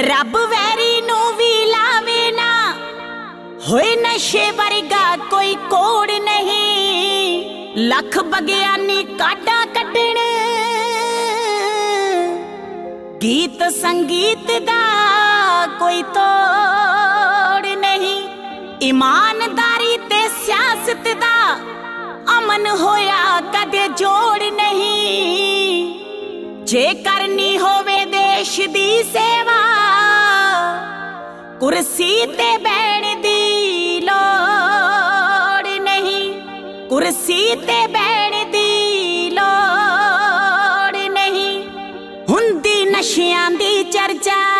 ਰੱਬ ਵੈਰੀ ਨੂੰ ਵੀ ਲਾਵੇ ਨਾ। ਹੋਏ ਨਸ਼ੇ ਵਰਗਾ ਕੋਈ ਕੋੜ ਨਹੀਂ। ਲੱਖ ਬਗਿਆਨੀ ਕਾਡਾ ਕੱਢਣ। ਗੀਤ ਸੰਗੀਤ ਦਾ ਕੋਈ ਤੋੜ ਨਹੀਂ। ਇਮਾਨਦਾਰੀ ਤੇ ਸਿਆਸਤ ਦਾ ਅਮਨ ਹੋਇਆ ਜੇ ਕਰਨੀ ਹੋਵੇ ਦੇਸ਼ ਦੀ ਸੇਵਾ, ਕੁਰਸੀ ਤੇ ਬੈਣ ਦੀ ਲੋੜ ਨਹੀਂ। ਕੁਰਸੀ ਤੇ ਬੈਣ ਦੀ ਲੋੜ ਨਹੀਂ। ਹੁੰਦੀ ਨਸ਼ਿਆਂ ਦੀ ਚਰਚਾ